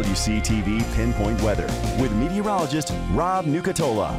WCTV Pinpoint Weather with meteorologist Rob Nucatola.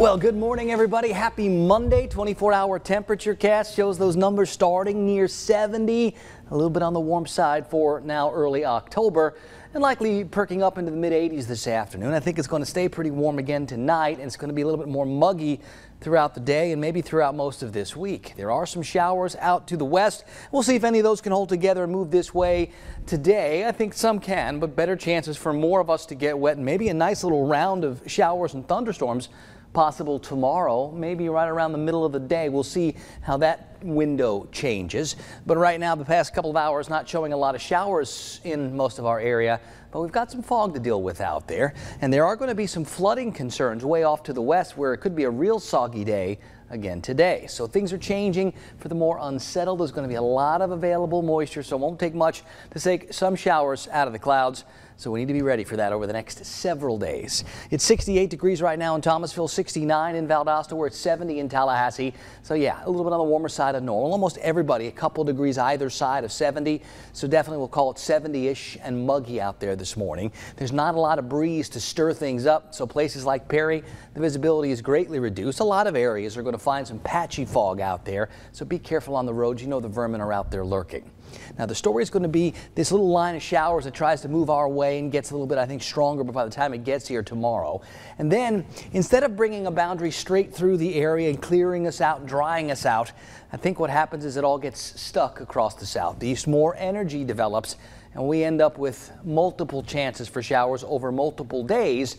Well, good morning, everybody. Happy Monday. 24 hour temperature cast shows those numbers starting near 70, a little bit on the warm side for now early October, and likely perking up into the mid 80s this afternoon. I think it's going to stay pretty warm again tonight, and it's going to be a little bit more muggy throughout the day and maybe throughout most of this week. There are some showers out to the west. We'll see if any of those can hold together and move this way today. I think some can, but better chances for more of us to get wet and maybe a nice little round of showers and thunderstorms possible tomorrow, maybe right around the middle of the day. We'll see how that window changes. But right now, the past couple of hours, not showing a lot of showers in most of our area, but we've got some fog to deal with out there. And there are going to be some flooding concerns way off to the west where it could be a real soggy day again today. So things are changing for the more unsettled. There's going to be a lot of available moisture, so it won't take much to take some showers out of the clouds. So we need to be ready for that over the next several days. It's 68 degrees right now in Thomasville, 69 in Valdosta. We're at 70 in Tallahassee. So yeah, a little bit on the warmer side of normal. Almost everybody a couple degrees either side of 70. So definitely we'll call it 70-ish and muggy out there this morning. There's not a lot of breeze to stir things up. So places like Perry, the visibility is greatly reduced. A lot of areas are going to find some patchy fog out there. So be careful on the roads. You know the vermin are out there lurking. Now the story is going to be this little line of showers that tries to move our way and gets a little bit, I think, stronger by the time it gets here tomorrow. And then instead of bringing a boundary straight through the area and clearing us out, drying us out, I think what happens is it all gets stuck across the southeast. More energy develops and we end up with multiple chances for showers over multiple days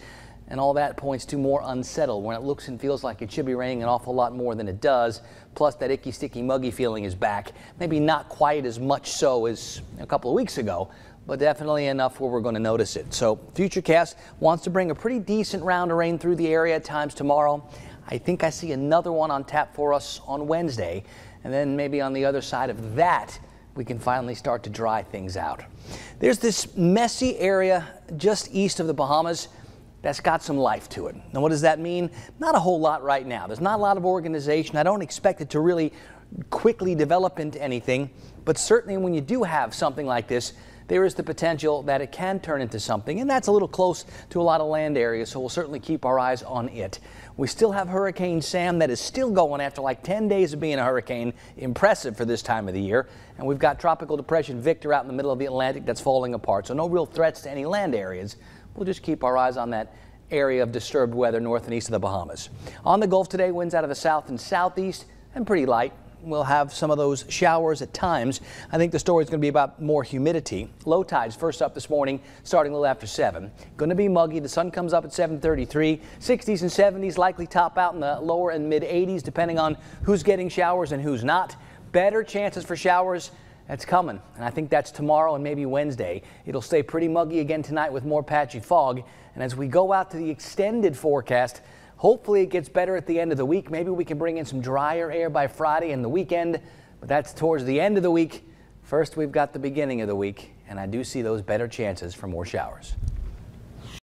and all that points to more unsettled when it looks and feels like it should be raining an awful lot more than it does. Plus that icky, sticky, muggy feeling is back. Maybe not quite as much so as a couple of weeks ago, but definitely enough where we're going to notice it. So Futurecast wants to bring a pretty decent round of rain through the area at times tomorrow. I think I see another one on tap for us on Wednesday. And then maybe on the other side of that, we can finally start to dry things out. There's this messy area just east of the Bahamas that's got some life to it. Now, what does that mean? Not a whole lot right now. There's not a lot of organization. I don't expect it to really quickly develop into anything, but certainly when you do have something like this, there is the potential that it can turn into something, and that's a little close to a lot of land areas, so we'll certainly keep our eyes on it. We still have Hurricane Sam that is still going after like 10 days of being a hurricane. Impressive for this time of the year. And we've got Tropical Depression Victor out in the middle of the Atlantic that's falling apart, so no real threats to any land areas. We'll just keep our eyes on that area of disturbed weather north and east of the Bahamas. On the Gulf today, winds out of the south and southeast and pretty light. We'll have some of those showers at times. I think the story is going to be about more humidity. Low tides first up this morning, starting a little after 7. Going to be muggy. The sun comes up at 7:33. 60s and 70s likely top out in the lower and mid 80s, depending on who's getting showers and who's not. Better chances for showers that's coming, and I think that's tomorrow and maybe Wednesday. It'll stay pretty muggy again tonight with more patchy fog. And as we go out to the extended forecast, hopefully it gets better at the end of the week. Maybe we can bring in some drier air by Friday and the weekend, but that's towards the end of the week. First, we've got the beginning of the week, and I do see those better chances for more showers.